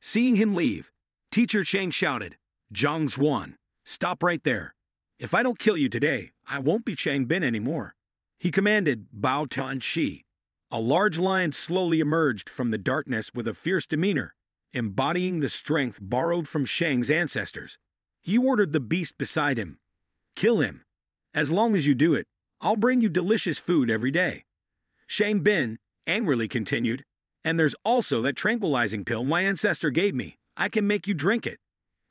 Seeing him leave, Teacher Shang shouted, Zhang Xuan, stop right there. If I don't kill you today, I won't be Shang Bin anymore. He commanded Bao Tianxi. A large lion slowly emerged from the darkness with a fierce demeanor, embodying the strength borrowed from Shang's ancestors. He ordered the beast beside him. Kill him. As long as you do it, I'll bring you delicious food every day. Shang Bin angrily continued, and there's also that tranquilizing pill my ancestor gave me. I can make you drink it.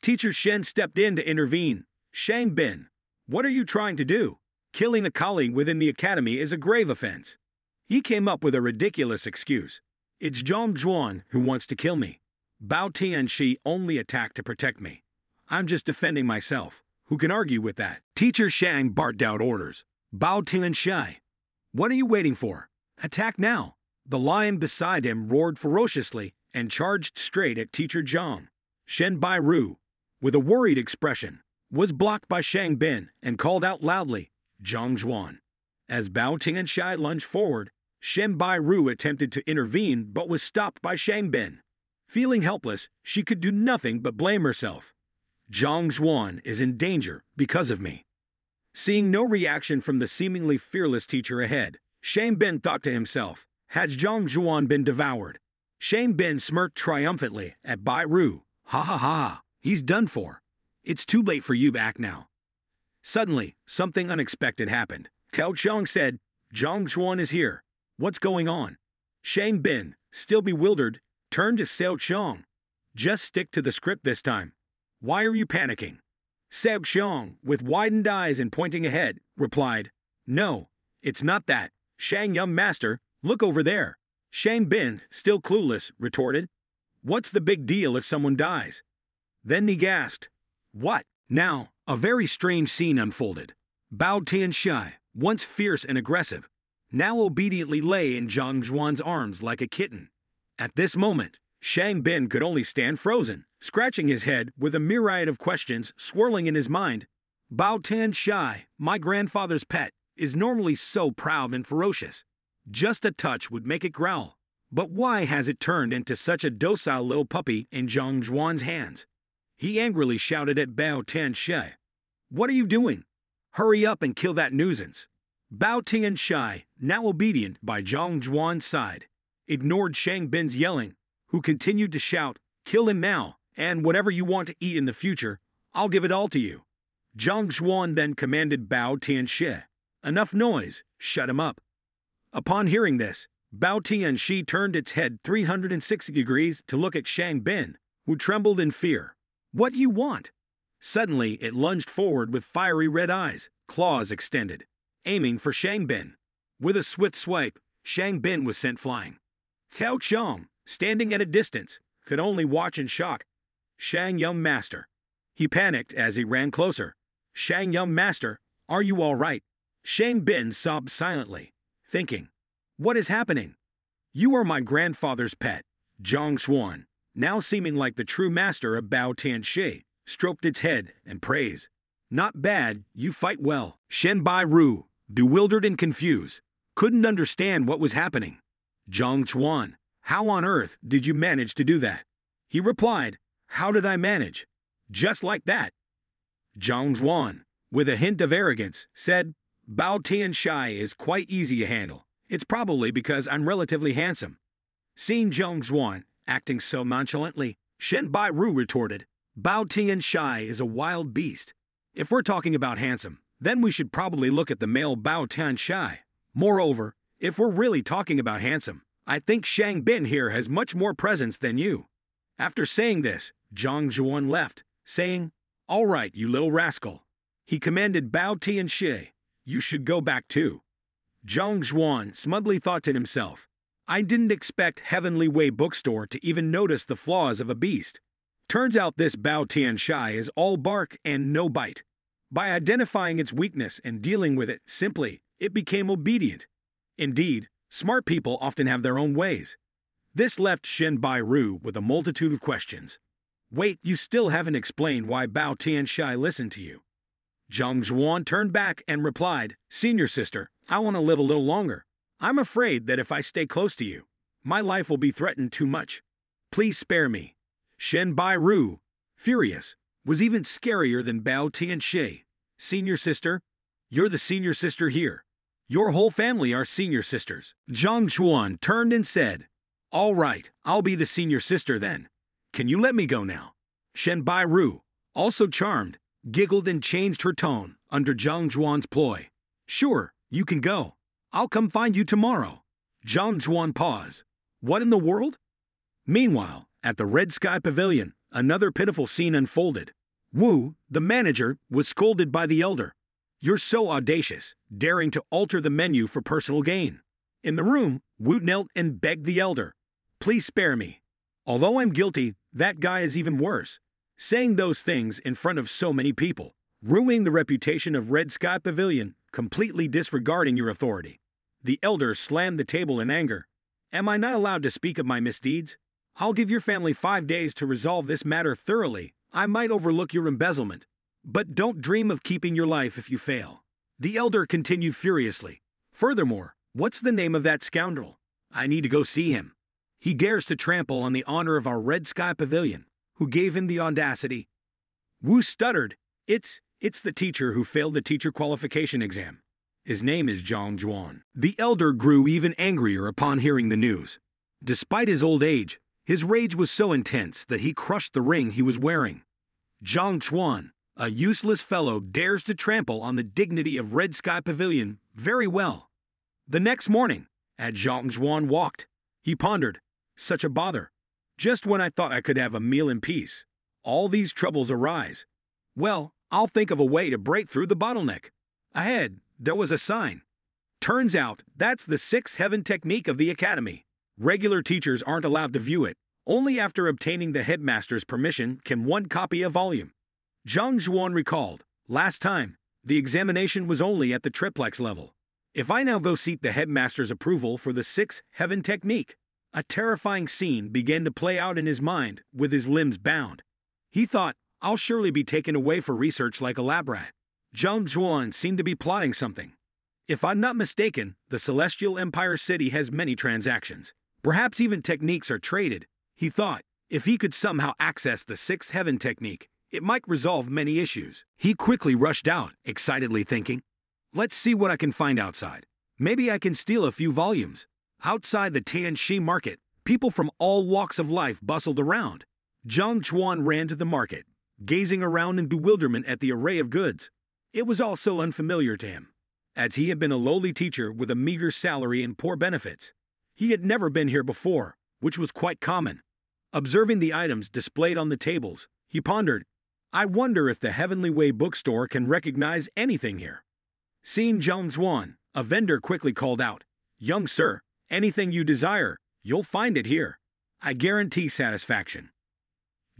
Teacher Shen stepped in to intervene. Shang Bin, what are you trying to do? Killing a colleague within the academy is a grave offense. He came up with a ridiculous excuse. It's Zhang Xuan who wants to kill me. Bao Tianxi only attacked to protect me. I'm just defending myself. Who can argue with that? Teacher Shang barked out orders. Bao Tianxi. what are you waiting for? Attack now. The lion beside him roared ferociously and charged straight at Teacher Zhang. Shen Bai Ru, with a worried expression, was blocked by Shang Bin and called out loudly, Zhang Xuan. As Bao Tianxi lunged forward, Shen Bai Ru attempted to intervene but was stopped by Shang Bin. Feeling helpless, she could do nothing but blame herself. Zhang Xuan is in danger because of me. Seeing no reaction from the seemingly fearless teacher ahead, Shang Bin thought to himself, has Zhang Xuan been devoured? Shang Bin smirked triumphantly at Bai Ru. Ha ha ha, he's done for. It's too late for you act now. Suddenly, something unexpected happened. Cao Xiong said, Zhang Xuan is here. What's going on? Shang Bin, still bewildered, turned to Cao Xiong. Just stick to the script this time. Why are you panicking? Cao Xiong, with widened eyes and pointing ahead, replied, No, it's not that. Shang Young Master, look over there. Shang Bin, still clueless, retorted, What's the big deal if someone dies? Then he gasped, What? Now, a very strange scene unfolded. Bao Tianxi, once fierce and aggressive, now obediently lay in Zhang Xuan's arms like a kitten. At this moment, Shang Bin could only stand frozen, scratching his head with a myriad of questions swirling in his mind. Bao Tianxi, my grandfather's pet, is normally so proud and ferocious. Just a touch would make it growl. But why has it turned into such a docile little puppy in Zhang Xuan's hands? He angrily shouted at Bao Tianxi. What are you doing? Hurry up and kill that nuisance. Bao Tianxi, now obedient by Zhang Xuan's side, ignored Shang Bin's yelling, who continued to shout, Kill him now, and whatever you want to eat in the future, I'll give it all to you. Zhang Xuan then commanded Bao Tian Tianxi, Enough noise, shut him up. Upon hearing this, Bao Tian Tianxi turned its head 360 degrees to look at Shang Bin, who trembled in fear. What you want? Suddenly, it lunged forward with fiery red eyes, claws extended, aiming for Shang Bin. With a swift swipe, Shang Bin was sent flying. Cao Xiong, standing at a distance, could only watch in shock. Shang Young Master. He panicked as he ran closer. Shang Young Master, are you all right? Shang Bin sobbed silently, thinking, What is happening? You are my grandfather's pet, Zhang Xuan, now seeming like the true master of Bao Tianxi, stroked its head and praised. Not bad, you fight well. Shen Bai Ru, bewildered and confused, couldn't understand what was happening. Zhang Xuan, how on earth did you manage to do that? He replied, How did I manage? Just like that. Zhang Xuan, with a hint of arrogance, said, Bao Tianxi is quite easy to handle. It's probably because I'm relatively handsome. Seeing Zhang Xuan acting so nonchalantly, Shen Bai Ru retorted, Bao Tianxi is a wild beast. If we're talking about handsome, then we should probably look at the male Bao Tianxi. Moreover, if we're really talking about handsome, I think Shang Bin here has much more presence than you. After saying this, Zhang Xuan left, saying, All right, you little rascal. He commanded Bao Tianxi, You should go back too. Zhang Xuan smugly thought to himself, I didn't expect Heavenly Way bookstore to even notice the flaws of a beast. Turns out this Bao Tianxi is all bark and no bite. By identifying its weakness and dealing with it simply, it became obedient. Indeed, smart people often have their own ways. This left Shen Bai Ru with a multitude of questions. Wait, you still haven't explained why Bao Tianxi listened to you. Zhang Xuan turned back and replied, Senior sister, I want to live a little longer. I'm afraid that if I stay close to you, my life will be threatened too much. Please spare me. Shen Bai Ru, furious, was even scarier than Bao Tianxi. Senior sister? You're the senior sister here. Your whole family are senior sisters. Zhang Xuan turned and said, All right, I'll be the senior sister then. Can you let me go now? Shen Bai Ru, also charmed, giggled and changed her tone under Zhang Xuan's ploy. Sure, you can go. I'll come find you tomorrow. Zhang Xuan paused. What in the world? Meanwhile, at the Red Sky Pavilion, another pitiful scene unfolded. Wu, the manager, was scolded by the elder. You're so audacious, daring to alter the menu for personal gain. In the room, Wu knelt and begged the elder, Please spare me. Although I'm guilty, that guy is even worse. Saying those things in front of so many people, ruining the reputation of Red Sky Pavilion, completely disregarding your authority. The elder slammed the table in anger. Am I not allowed to speak of my misdeeds? I'll give your family five days to resolve this matter thoroughly. I might overlook your embezzlement, but don't dream of keeping your life if you fail. The elder continued furiously. Furthermore, what's the name of that scoundrel? I need to go see him. He dares to trample on the honor of our Red Sky Pavilion. Who gave him the audacity? Wu stuttered. It's, it's the teacher who failed the teacher qualification exam. His name is Zhang Xuan. The elder grew even angrier upon hearing the news. Despite his old age, his rage was so intense that he crushed the ring he was wearing. Zhang Xuan, a useless fellow, dares to trample on the dignity of Red Sky Pavilion very well. The next morning, as Zhang Xuan walked, he pondered, such a bother. Just when I thought I could have a meal in peace, all these troubles arise. Well, I'll think of a way to break through the bottleneck. Ahead, there was a sign. Turns out, that's the sixth heaven technique of the academy. Regular teachers aren't allowed to view it. Only after obtaining the headmaster's permission can one copy a volume. Zhang Xuan recalled, last time, the examination was only at the triplex level. If I now go seek the headmaster's approval for the sixth heaven technique, a terrifying scene began to play out in his mind with his limbs bound. He thought, I'll surely be taken away for research like a lab rat. Zhang Xuan seemed to be plotting something. If I'm not mistaken, the Celestial Empire City has many transactions. Perhaps even techniques are traded. He thought, if he could somehow access the Sixth Heaven technique, it might resolve many issues. He quickly rushed out, excitedly thinking, Let's see what I can find outside. Maybe I can steal a few volumes. Outside the Tianxi market, people from all walks of life bustled around. Zhang Xuan ran to the market, gazing around in bewilderment at the array of goods. It was all so unfamiliar to him, as he had been a lowly teacher with a meager salary and poor benefits. He had never been here before, which was quite common. Observing the items displayed on the tables, he pondered, I wonder if the Heavenly Way bookstore can recognize anything here. Seeing Zhang Xuan, a vendor quickly called out, Young sir, Anything you desire, you'll find it here. I guarantee satisfaction.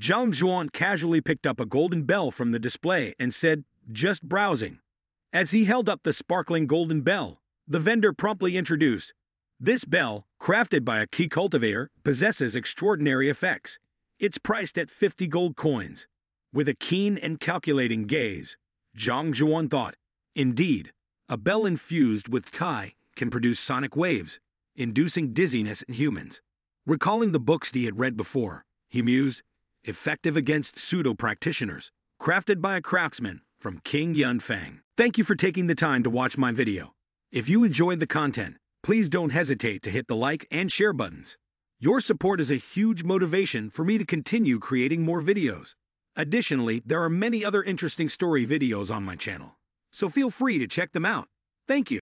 Zhang Xuan casually picked up a golden bell from the display and said, just browsing. As he held up the sparkling golden bell, the vendor promptly introduced, This bell, crafted by a key cultivator, possesses extraordinary effects. It's priced at 50 gold coins. With a keen and calculating gaze, Zhang Xuan thought, Indeed, a bell infused with Tai can produce sonic waves, inducing dizziness in humans. Recalling the books he had read before, he mused, effective against pseudo practitioners, crafted by a craftsman from King Yunfang. Thank you for taking the time to watch my video. If you enjoyed the content, please don't hesitate to hit the like and share buttons. Your support is a huge motivation for me to continue creating more videos. Additionally, there are many other interesting story videos on my channel, so feel free to check them out. Thank you.